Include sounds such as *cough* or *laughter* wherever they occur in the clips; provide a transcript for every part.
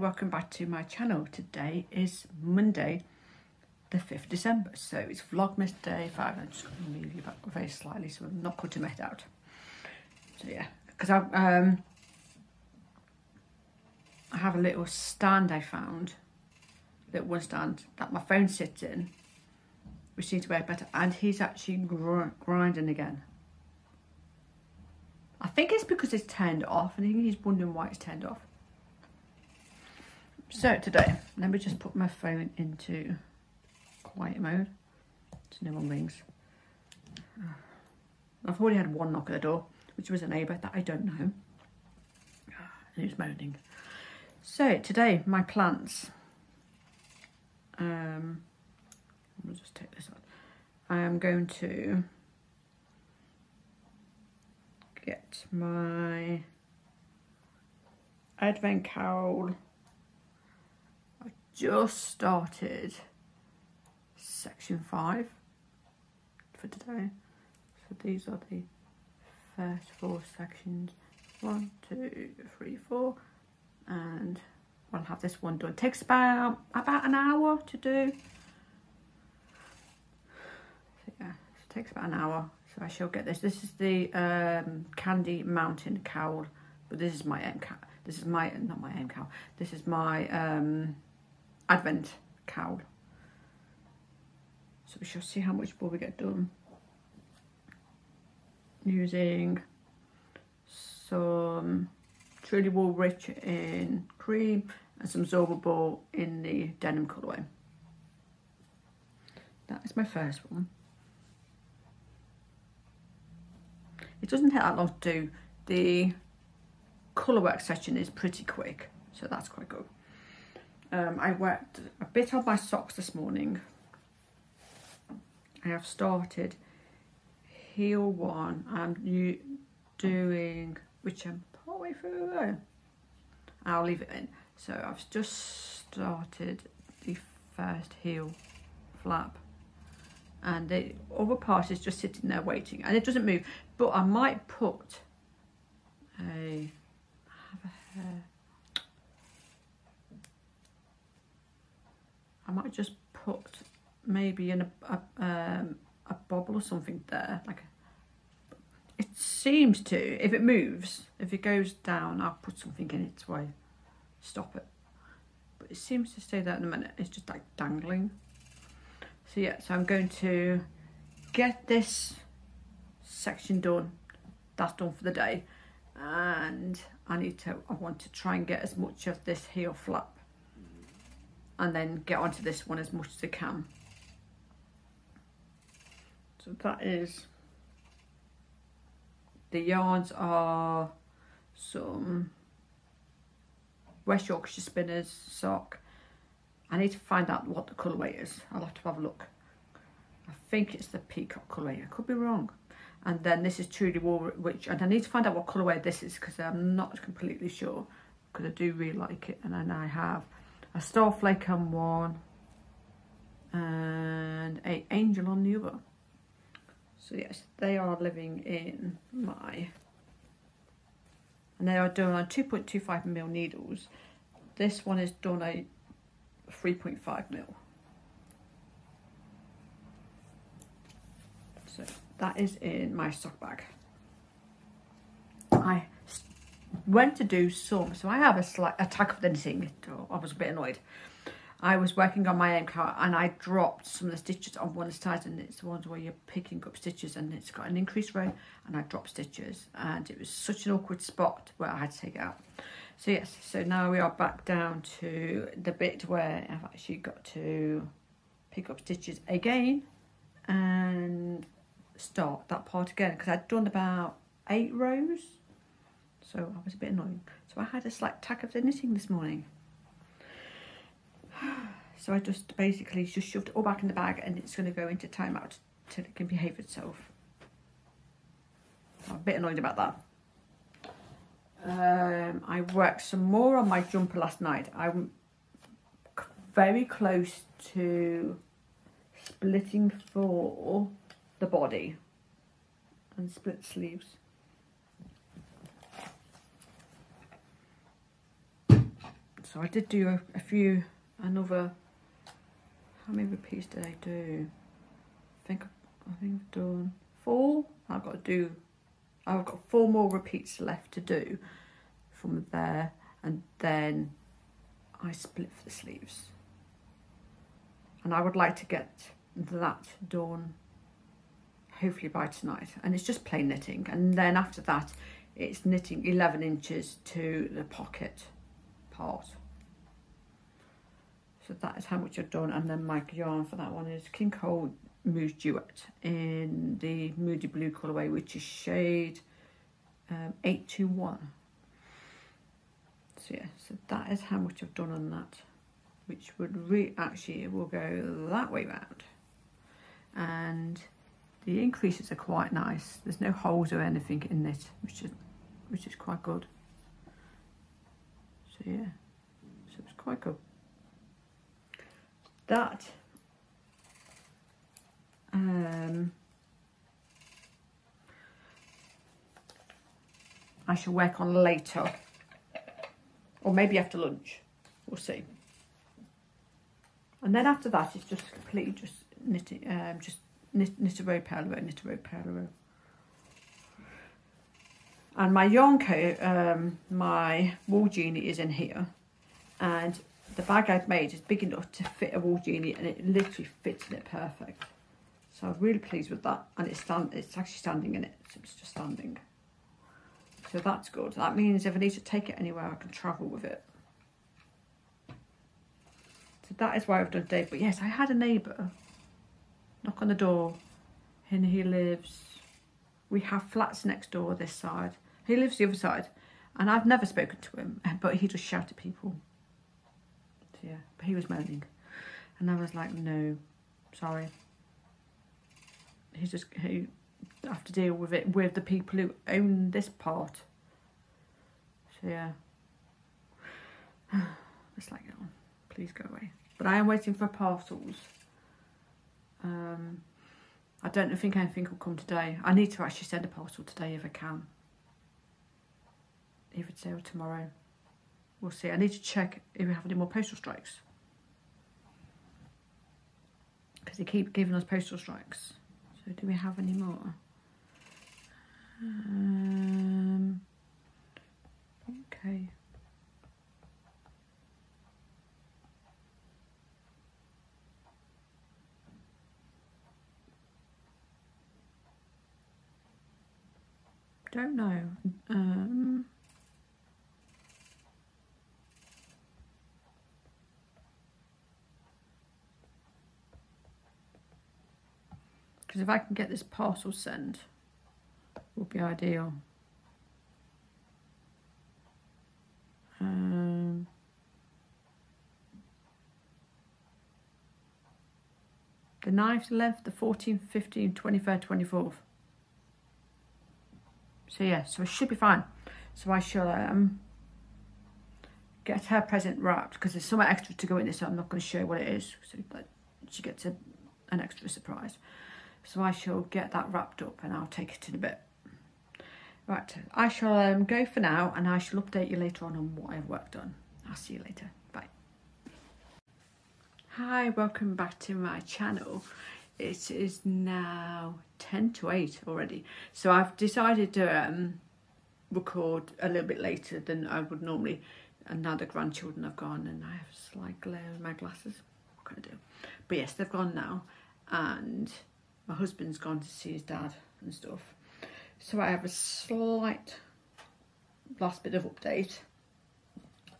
Welcome back to my channel. Today is Monday, the 5th December, so it's Vlogmas Day 5. I'm just going to move you back very slightly so I'm not cutting head out. So yeah, because I, um, I have a little stand I found, little one stand that my phone sits in, which seems to work better, and he's actually gr grinding again. I think it's because it's turned off, and he's wondering why it's turned off. So today, let me just put my phone into quiet mode so no one rings. I've already had one knock at the door, which was a neighbour that I don't know. Who's moaning. So today, my plants. Um, I'll just take this on. I am going to get my Advent cowl just started section five for today. So these are the first four sections. One, two, three, four. And I'll have this one done. It takes about about an hour to do. So yeah, it takes about an hour. So I shall get this. This is the um, Candy Mountain cowl. But this is my MKAL. This is my, not my MKAL. This is my um, Advent cowl. So we shall see how much more we get done. Using some Truly Wool Rich in cream and some Zorba in the denim colourway. That is my first one. It doesn't take that long to do. The colour work section is pretty quick, so that's quite good. Um, I worked a bit on my socks this morning. I have started heel one. I'm doing, which I'm partway through. I'll leave it in. So I've just started the first heel flap and the other part is just sitting there waiting and it doesn't move but I might put a have a hair I might just put maybe in a, a, um, a bobble or something there. Like It seems to, if it moves, if it goes down, I'll put something in it to I stop it. But it seems to stay there in a minute. It's just like dangling. So yeah, so I'm going to get this section done. That's done for the day. And I need to, I want to try and get as much of this heel flap and then get onto this one as much as I can. So that is, the yarns are some West Yorkshire Spinners sock. I need to find out what the colourway is. I'll have to have a look. I think it's the peacock colourway. I could be wrong. And then this is Truly Wool, which, and I need to find out what colourway this is because I'm not completely sure because I do really like it. And then I have a Starflake on one and a Angel on the other. So yes, they are living in my, and they are done on 2.25 mil needles. This one is done a 3.5 mil. So that is in my stock bag. I went to do some, so I have a slight attack of the knitting. Oh, I was a bit annoyed. I was working on my MKAL and I dropped some of the stitches on one side and it's the ones where you're picking up stitches and it's got an increased row and I dropped stitches and it was such an awkward spot where I had to take it out. So yes, so now we are back down to the bit where I've actually got to pick up stitches again and start that part again because I'd done about eight rows so I was a bit annoying. So I had a slight tack of the knitting this morning. *sighs* So I just basically just shoved it all back in the bag and it's going to go into timeout till it can behave itself. I'm a bit annoyed about that. Um, I worked some more on my jumper last night. I'm very close to splitting for the body and split sleeves. So I did do a, a few, another, how many repeats did I do? I think, I think I've done four. I've got to do, I've got four more repeats left to do from there. And then I split the sleeves. And I would like to get that done hopefully by tonight. And it's just plain knitting. And then after that, it's knitting 11 inches to the pocket part. So that is how much I've done. And then my yarn for that one is King Cole Moose Duet in the Moody Blue colorway, which is shade um, 821. So yeah, so that is how much I've done on that, which would re actually it will go that way round. And the increases are quite nice. There's no holes or anything in this, which is which is quite good. So yeah, so it's quite good. That um, I shall work on later, or maybe after lunch. We'll see. And then after that, it's just completely just knitting, um, just knit, knit a row, a row, knit a row, a row. And my yarn coat, um, my wool genie is in here. And the bag I've made is big enough to fit a wool genie and it literally fits in it perfect. So I'm really pleased with that. And it's, stand, it's actually standing in it, so it's just standing. So that's good. That means if I need to take it anywhere, I can travel with it. So that is why I've done today. But yes, I had a neighbour knock on the door and he lives we have flats next door this side he lives the other side and I've never spoken to him *laughs* but he just shouted people yeah but he was moaning and I was like no sorry he's just he have to deal with it with the people who own this part so yeah *sighs* it's like oh, please go away but I am waiting for parcels um, I don't think anything will come today. I need to actually send a parcel today if I can. Either today or tomorrow. We'll see. I need to check if we have any more postal strikes. Because they keep giving us postal strikes. So do we have any more? Um, okay. Don't know. Um, because if I can get this parcel sent, would be ideal. Um, the 9th, 11th, the 14th, 15th, 23rd, 24th. So yeah, so it should be fine. So I shall um, get her present wrapped because there's somewhere extra to go in this, so I'm not going to show you what it is. So that she gets a, an extra surprise. So I shall get that wrapped up and I'll take it in a bit. Right, I shall um, go for now and I shall update you later on on what I've worked on. I'll see you later. Bye. Hi, welcome back to my channel it is now 10 to 8 already. So I've decided to um, record a little bit later than I would normally. And now the grandchildren have gone and I have a slight glare in my glasses. What can I do? But yes, they've gone now. And my husband's gone to see his dad and stuff. So I have a slight last bit of update.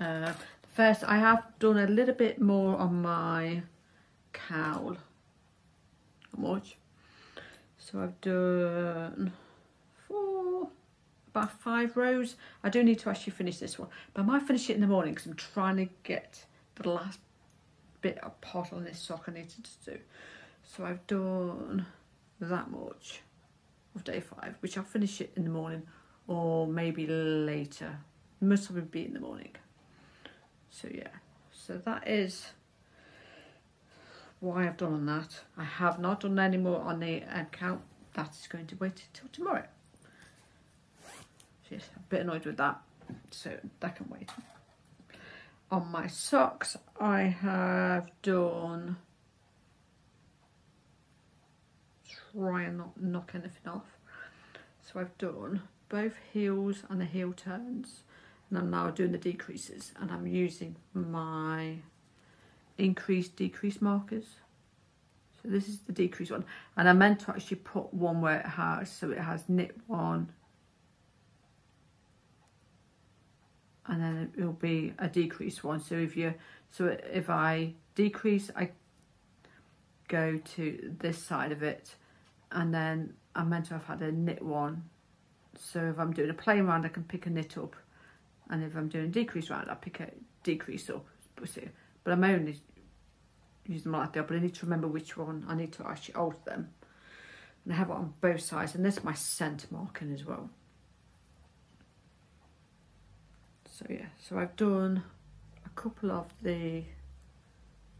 Uh, first, I have done a little bit more on my cowl much. So I've done four, about five rows. I do need to actually finish this one, but I might finish it in the morning because I'm trying to get the last bit of pot on this sock I needed to do. So I've done that much of day five, which I'll finish it in the morning or maybe later. Of it be in the morning. So yeah, so that is why I've done on that. I have not done any more on the MKAL. That is going to wait till tomorrow. I'm a bit annoyed with that. So that can wait. on my socks I have done try and not knock anything off. So I've done both heels and the heel turns and I'm now doing the decreases and I'm using my increase decrease markers. So this is the decrease one and I meant to actually put one where it has so it has knit one and then it will be a decrease one. So if you so if I decrease I go to this side of it and then I'm meant to have had a knit one. So if I'm doing a plain round I can pick a knit up. And if I'm doing a decrease round I pick a decrease up. But I'm only using them like that but I need to remember which one. I need to actually alter them. And I have it on both sides. And this is my centre marking as well. So yeah. So I've done a couple of the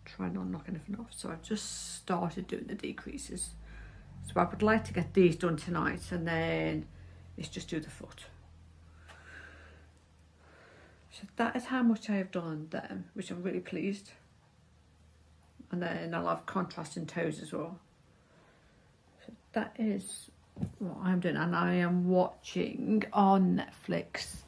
try not knock anything off. So I've just started doing the decreases so I would like to get these done tonight and then let's just do the foot. So that is how much I have done them which I'm really pleased. And then I'll have contrasting toes as well. So that is what I'm doing. And I am watching on Netflix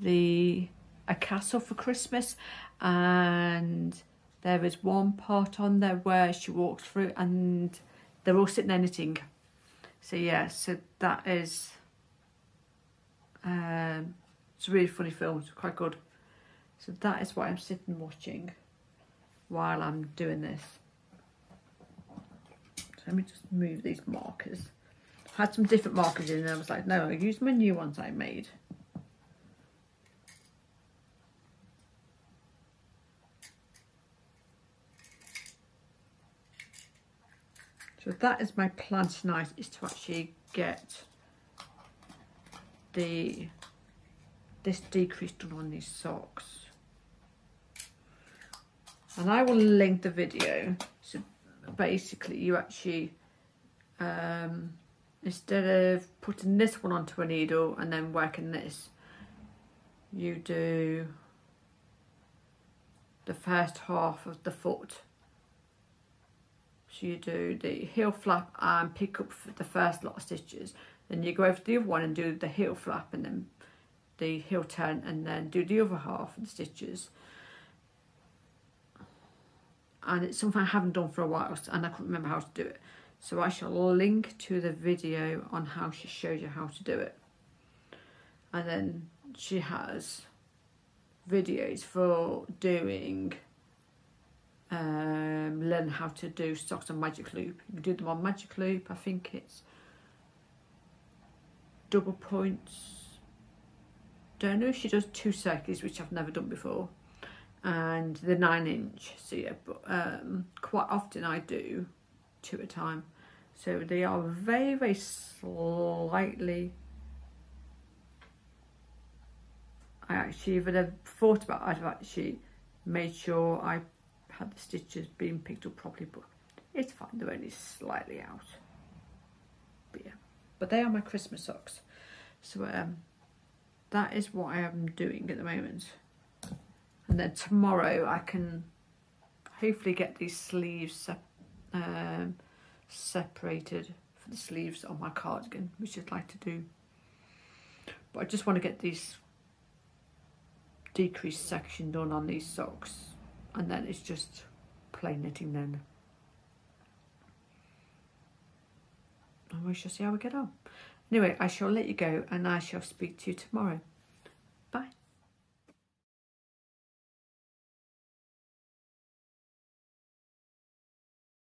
the a castle for Christmas and there is one part on there where she walks through and they're all sitting there knitting. So yeah, so that is um, it's a really funny film, it's quite good. So that is what I'm sitting watching while I'm doing this. So let me just move these markers. I had some different markers in and I was like, no, I use my new ones I made. So that is my plan tonight, is to actually get the this decrease done on these socks. And I will link the video. So basically you actually, um, instead of putting this one onto a needle and then working this, you do the first half of the foot so you do the heel flap and pick up the first lot of stitches. Then you go over to the other one and do the heel flap and then the heel turn and then do the other half of the stitches. And it's something I haven't done for a while and I couldn't remember how to do it. So I shall link to the video on how she shows you how to do it. And then she has videos for doing um, learn how to do socks on magic loop. You do them on magic loop. I think it's double points. Don't know if she does two circles, which I've never done before, and the nine inch. So yeah, but um, quite often I do two at a time. So they are very, very slightly. I actually, even thought about, I've actually made sure I had the stitches being picked up properly, but it's fine. They're only slightly out. But yeah, but they are my Christmas socks. So um, that is what I am doing at the moment. And then tomorrow I can hopefully get these sleeves um, separated for the sleeves on my cardigan, which I'd like to do. But I just want to get these decreased section done on these socks and then it's just plain knitting then. And we shall see how we get on. Anyway, I shall let you go and I shall speak to you tomorrow.